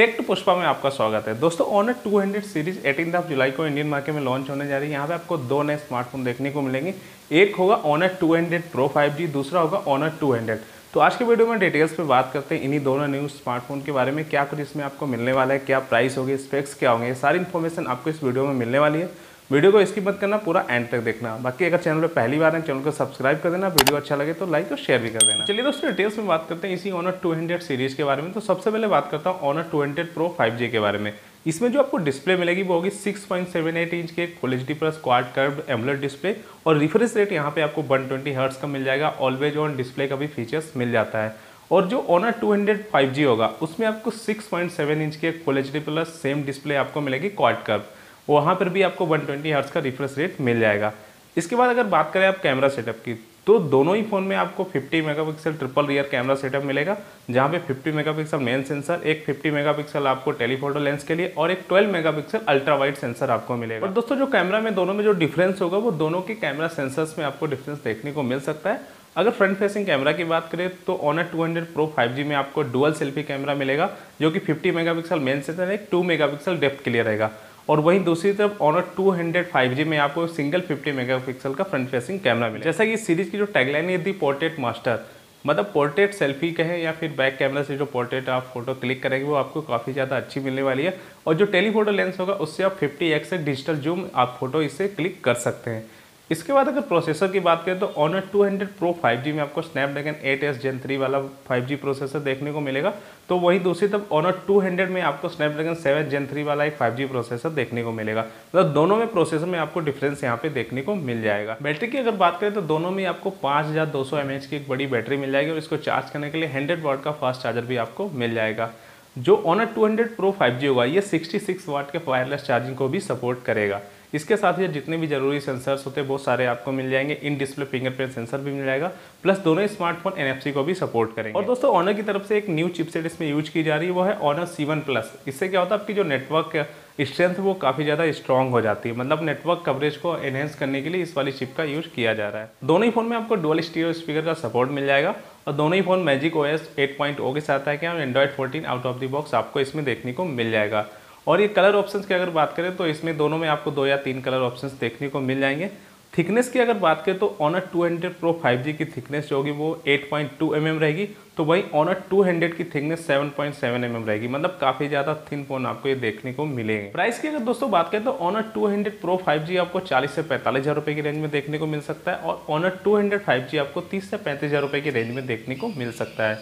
Take to Pushpa में आपका स्वागत है। दोस्तों ऑनर 200 सीरीज़ 18 ऑफ़ जुलाई को इंडियन मार्केट में लॉन्च होने जा रही है। यहाँ पे आपको दो नए स्मार्टफ़ोन देखने को मिलेंगे। एक होगा ऑनर 200 प्रो 5G दूसरा होगा ऑनर 200 तो आज के वीडियो में डिटेल्स पे बात करते हैं इन्हीं दोनों न्यू स्मार्टफ़ोन के बारे में। क्या कुछ इसमें आपको मिलने वाला है, क्या प्राइस होगी स्पेक्स क्या होंगे सारी इन्फॉर्मेशन आपको इस वीडियो में मिलने वाली है। वीडियो को इसकी मत करना, पूरा एंड तक देखना। बाकी अगर चैनल पर पहली बार है चैनल को सब्सक्राइब कर देना, वीडियो अच्छा लगे तो लाइक और शेयर भी कर देना। चलिए दोस्तों डिटेल्स में बात करते हैं इसी ऑनर 200 सीरीज़ के बारे में। तो सबसे पहले बात करता हूँ ऑनर 200 प्रो 5G के बारे में। इसमें जो आपको डिस्प्ले मिलेगी, वो होगी 6.78 इंच के full H D plus quad curve AMOLED display और रिफ्रेश रेट यहाँ पे आपको 120 हर्ट्स का मिल जाएगा। ऑलवेज ऑन डिस्प्ले का भी फीचर्स मिल जाता है। और जो ऑनर 200 5G होगा, उसमें आपको 6.7 इंच के full H D plus same display आपको मिलेगी क्वाड कर्व वहाँ पर भी आपको 120 ट्वेंटी का रिफ्रेश रेट मिल जाएगा। इसके बाद अगर बात करें आप कैमरा सेटअप की तो दोनों ही फ़ोन में आपको 50 megapixel triple rear camera setup मिलेगा, जहाँ पे 50 मेगापिक्सल मेन सेंसर, एक 50 मेगापिक्सल आपको टेलीफोटो लेंस के लिए, और एक 12 मेगापिक्सल अल्ट्रा वाइड सेंसर आपको मिलेगा। और दोस्तों, जो कैमरा में दोनों में जो डिफरेंस होगा, वो दोनों के कैमरा सेंसर्स में आपको डिफरेंस देखने को मिल सकता है। अगर फ्रंट फेसिंग कैमरा की बात करें तो ऑनर 200 प्रो 5G में आपको डुअल सेल्फी कैमरा मिलेगा, जो कि 50 मेगापिक्सल मेन सेंसर, एक 2 मेगापिक्सल डेप्थ के लिए रहेगा। और वहीं दूसरी तरफ़ ऑनर 200 5G में आपको सिंगल 50 मेगापिक्सल का फ्रंट फेसिंग कैमरा मिले जैसा कि इस सीरीज़ की जो टैगलाइन है दी पोर्ट्रेट मास्टर मतलब पोर्ट्रेट सेल्फी कहें या फिर बैक कैमरा से जो पोर्ट्रेट आप फ़ोटो क्लिक करेंगे, वो आपको काफ़ी ज़्यादा अच्छी मिलने वाली है। और जो टेलीफोटो लेंस होगा, उससे आप 50x डिजिटल जूम आप फ़ोटो इससे क्लिक कर सकते हैं। इसके बाद अगर प्रोसेसर की बात करें तो ऑनर 200 प्रो 5G में आपको स्नैपड्रैगन 8s Gen 3 वाला 5G प्रोसेसर देखने को मिलेगा। तो वहीं दूसरी तरफ़ ऑनर 200 में आपको स्नैपड्रैगन 7 जेन 3 वाला एक 5G प्रोसेसर देखने को मिलेगा। मतलब दोनों में प्रोसेसर में आपको डिफरेंस यहाँ पे देखने को मिल जाएगा। बैटरी की अगर बात करें तो दोनों में आपको पाँच हज़ार की एक बड़ी बैटरी मिल जाएगी और इसको चार्ज करने के लिए हंड्रेड वाट का फास्ट चार्जर भी आपको मिल जाएगा। जो ऑनर 200 प्रो 5G होगा, ये 66 वाट के वायरलेस चार्जिंग को भी सपोर्ट करेगा। इसके साथ ही जितने भी ज़रूरी सेंसर्स होते हैं वो सारे आपको मिल जाएँगे। इन डिस्प्ले फिंगरप्रिंट सेंसर भी मिल जाएगा। प्लस दोनों स्मार्टफ़ोन एनएफसी को भी सपोर्ट करेंगे। और दोस्तों ऑनर की तरफ़ से एक न्यू चिपसेट इसमें यूज़ की जा रही है, वो है ऑनर सी प्लस इससे क्या होता है, आपकी जो नेटवर्क स्ट्रेंथ वो काफ़ी ज़्यादा स्ट्रॉन्ग हो जाती है। मतलब नेटवर्क कवरेज को एनहेंस करने के लिए इस वाली चिप का यूज़ किया जा रहा है। दोनों ही फ़ोन में आपको डुअल स्टीरियो स्पीकर का सपोर्ट मिल जाएगा। और दोनों ही फ़ोन मैजिक ओ एस के साथ है क्या Android fourteen out of the box आपको इसमें देखने को मिल जाएगा। और ये कलर ऑप्शंस की अगर बात करें तो इसमें दोनों में आपको दो या तीन कलर ऑप्शंस देखने को मिल जाएँगे। थिकनेस की अगर बात करें तो ऑनर 200 प्रो 5G की थिकनेस जो होगी वो 8.2 पॉइंट mm रहेगी तो वहीं ऑनर 200 की थिकनेस 7.7 पॉइंट mm रहेगी। मतलब काफ़ी ज़्यादा थिन फ़ोन आपको ये देखने को मिलेंगे। प्राइस की अगर दोस्तों बात करें तो ऑनर 200 प्रो 5G आपको 40 से पैंतालीस हज़ार रुपये की रेंज में देखने को मिल सकता है और ऑनर 200 5G आपको 30 से पैंतीस हज़ार की रेंज में देखने को मिल सकता है।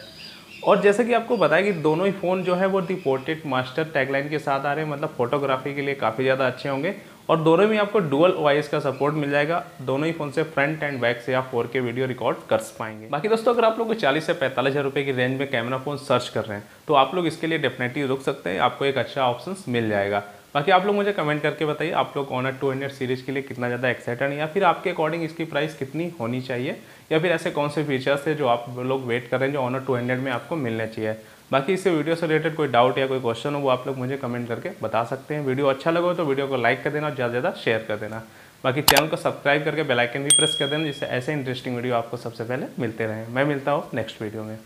और जैसा कि आपको बताया कि दोनों ही फ़ोन जो है वो दी पोर्ट्रेट मास्टर टैगलाइन के साथ आ रहे हैं मतलब फोटोग्राफी के लिए काफ़ी ज़्यादा अच्छे होंगे। और दोनों में आपको डुअल वॉइस का सपोर्ट मिल जाएगा। दोनों ही फ़ोन से फ्रंट एंड बैक से आप फोर के वीडियो रिकॉर्ड कर पाएँगे। बाकी दोस्तों, अगर आप लोग चालीस से पैंतालीस हज़ार रुपये की रेंज में कैमरा फ़ोन सर्च कर रहे हैं तो आप लोग इसके लिए डेफिनेटली रुक सकते हैं। आपको एक अच्छा ऑप्शन मिल जाएगा। बाकी आप लोग मुझे कमेंट करके बताइए, आप लोग ऑनर टू हंड्रेड सीरीज़ के लिए कितना ज़्यादा एक्साइटेड या फिर आपके अकॉर्डिंग इसकी प्राइस कितनी होनी चाहिए या फिर ऐसे कौन से फीचर्स है जो आप लोग वेट कर रहे हैं जो ऑनर टू हंड्रेड में आपको मिलना चाहिए। बाकी इससे वीडियो से रिलेटेड कोई डाउट या कोई क्वेश्चन हो, वो आप लोग मुझे कमेंट करके बता सकते हैं। वीडियो अच्छा लगा तो वीडियो को लाइक कर देना और ज़्यादा ज़्यादा शेयर कर देना। बाकी चैनल को सब्सक्राइब करके बेलाइकन भी प्रेस कर देना, जिससे ऐसे इंटरेस्टिंग वीडियो आपको सबसे पहले मिलते रहें। मैं मिलता हूँ नेक्स्ट वीडियो में।